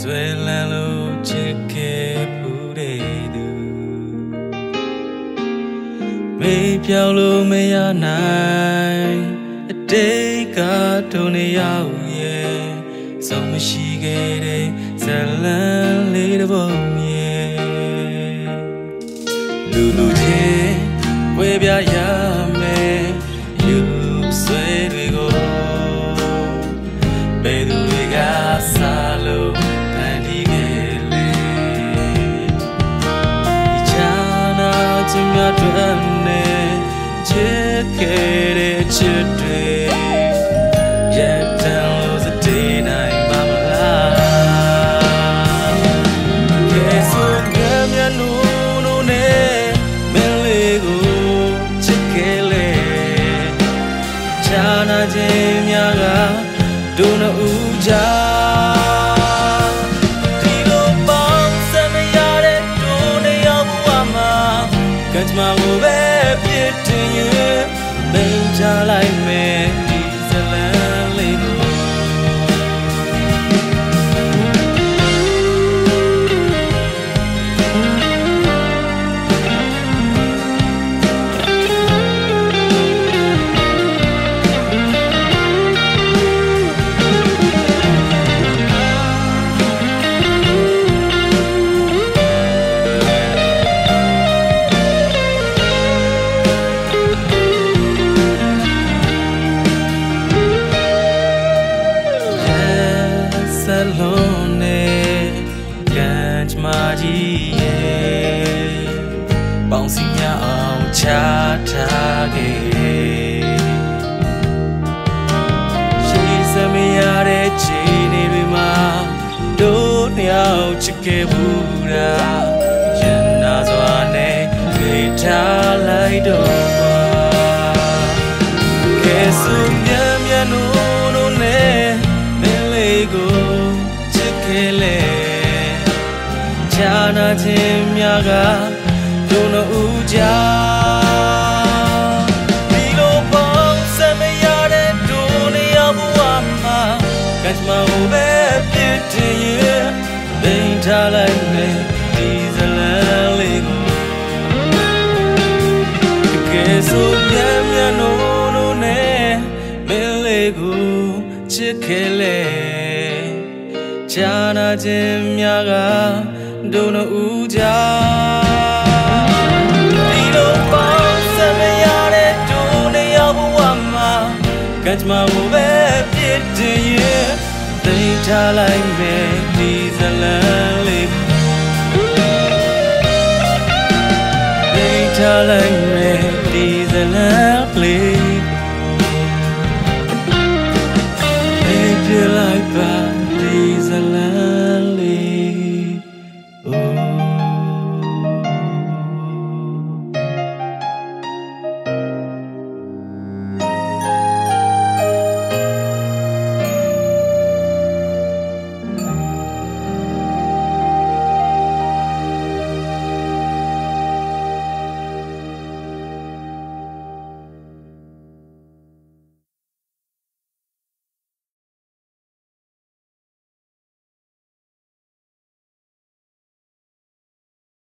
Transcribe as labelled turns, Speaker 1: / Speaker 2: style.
Speaker 1: ဆွေလန်လို့ချစ်ခဲ့ဘူးတဲ့သူမေးပြောင်းလို့မရနိုင်အတိတ်ကတုံနေရောက်ရဲ့ဆုံးမရှိခဲ့တဲ့ဇလန်လေးတစ်ပုဒ် ချင်းများတွေ့နေချစ်ခဲ့တဲ့ချစ်တွေရဲ့တန်လို့စတေးနိုင်ပါမလားကဲဆိုငါမျက်နှာနိုးနဲ့မင်းလေးကိုချစ်ခဲ့လေချာနာခြင်းများကဒုနှစ်ဦးကြား င်း စီများအောင်ချထားခဲ့ရှိစမရတဲ့ခြေနေတွေမှာတို့နှစ်ယောက်ချစ်ခဲ့ဘူးလားရင်နာစွာနဲ့ခေထားလိုက်တော့ပါကဲစုမြတ်မြတ်နိုးနိုးနဲ့မင်းလေးကိုချစ်ခဲ့လေချာနာခြ င်းများကဒုနှစ်ဦးကြားဒီလိုပေါင်းစမရတဲ့ဒုနှစ်ယောက်ဘဝမှာကကြမကိုပဲပြစ်တင်ရင်ဒိန်ထားလိုက်မယ်ဒီဇလန်လေးကိုကဲဆိုမြတ်မြတ်နိုးနိုးနဲ့မင်းလေးကိုချစ်ခဲ့လေချာနာခြင်းများကဒုနှစ်ဦးကြား ကကြမကိုပဲပြစ်တင်ရင်သိထားလိုက်မယ်ဒီဇလန်လေးကို They telling me these are lovely They feel like that these are lovely